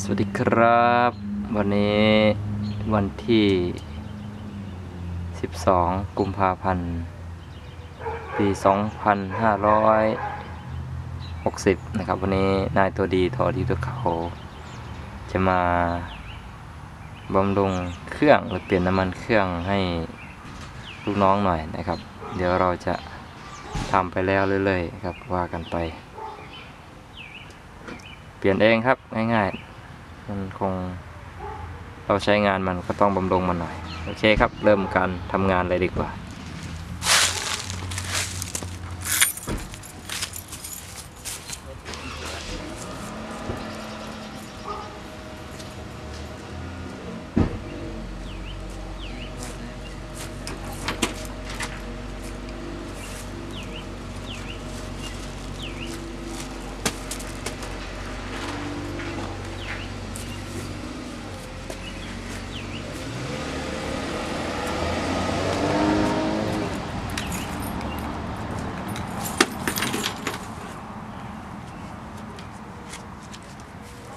สวัสดีครับ วันนี้วันที่ 12 กุมภาพันธ์ ปี 2560 นะครับ วันนี้นายตัวดีทอดีตัวเขา จะมาบำรุงเครื่องหรือเปลี่ยนน้ำมันเครื่องให้ลูกน้องหน่อยนะครับ เดี๋ยวเราจะทำไปแล้วเรื่อยๆครับว่ากันไป เปลี่ยนเองครับง่ายๆ มันคง เราใช้งานมันก็ต้องบำรุงมันหน่อย โอเคครับ เริ่มการทำงานเลยดีกว่า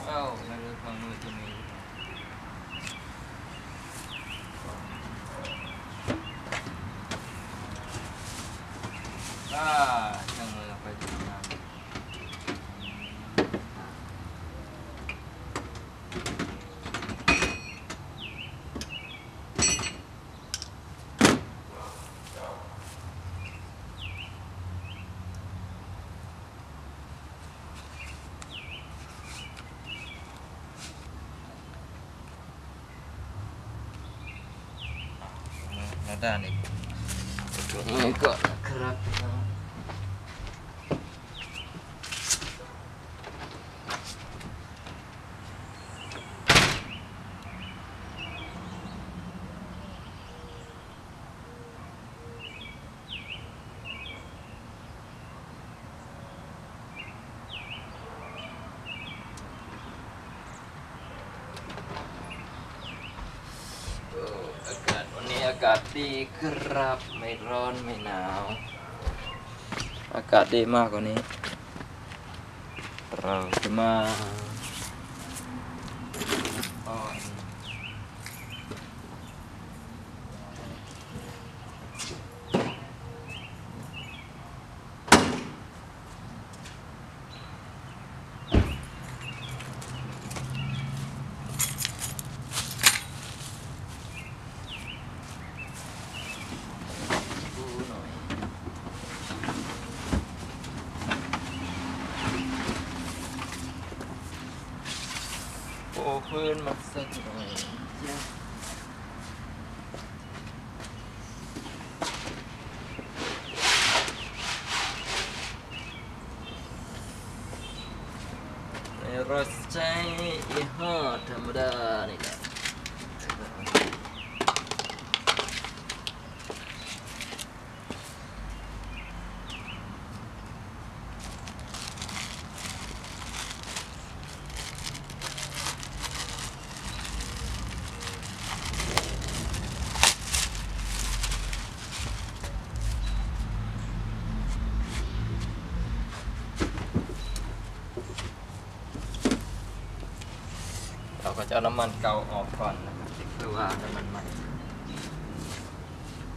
เอ้าไม่รู้ฟังมือจะมี อ่าช่างมือไปทำงานแล้วด้านอีกตรงนี้ก่อนนะครับ โอ้อากาศวันนี้อากาศดีครับ ไม่ร้อนไม่หนาว อากาศดีมากกว่านี้ เราจะมาอ่อนดูหน่อยโอ้พื้นมันสักหน่อยจ้ะ ในรถใช้ยี่ห้อธรรมดานี่แหละ เรา ก็จะเอาน้ำมันเก่าออกก่อนนะครับติดตัว่าน้ำมันใหม่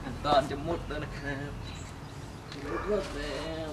ขั้นตอนจะมุดแล้วนะครับมุดแล้ว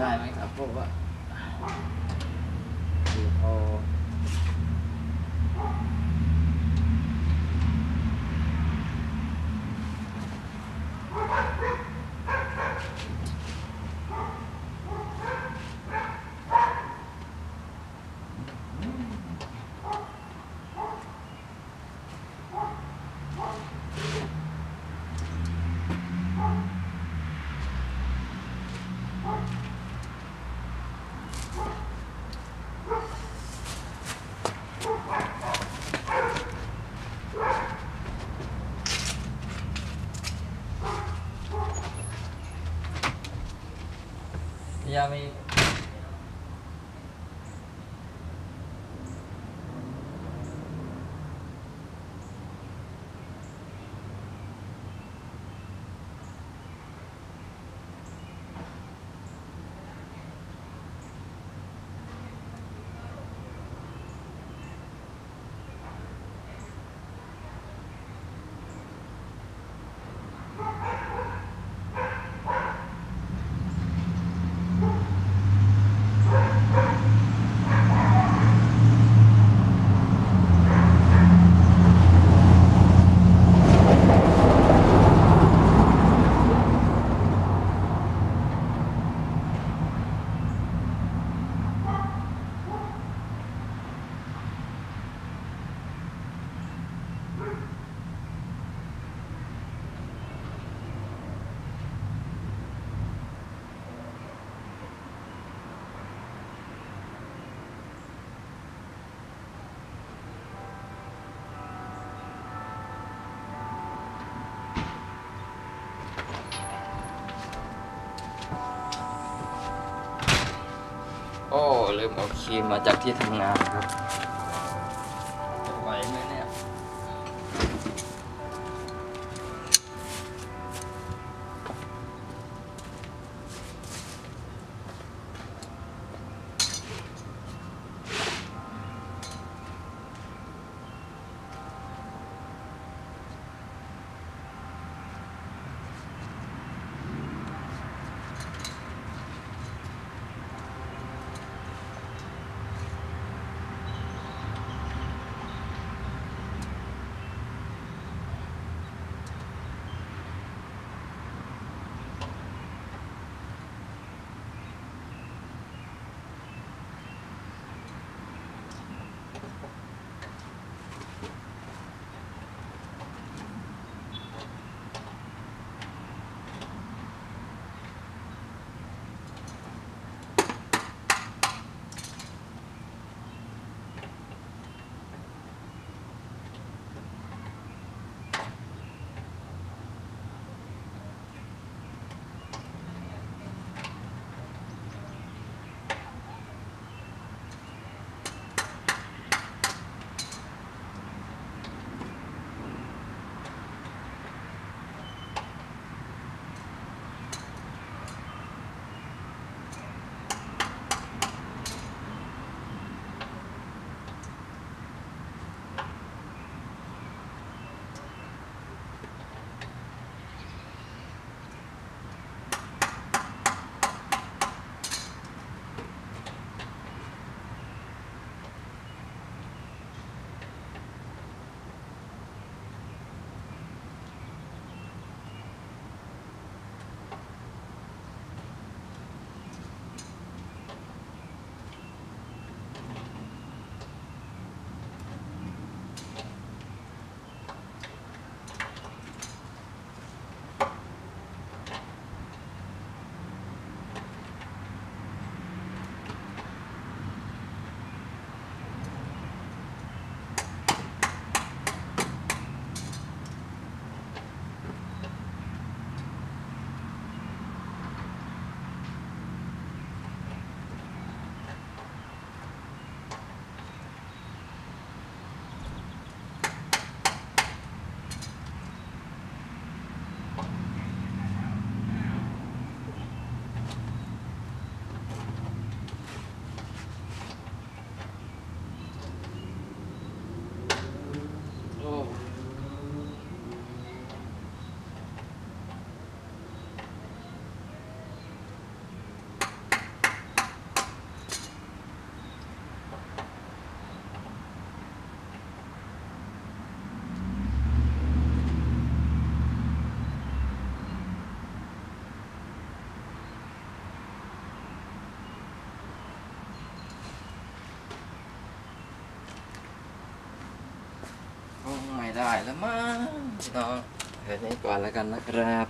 ได้ไหมครับเพราะว่าคือพอ พยายามมีโอ้ลืมเอาครีมมาจากที่ทำงานครับ ได้แล้วมั้งเน้องเดี๋ยวนี้ก่อนแล้วกันนะครับ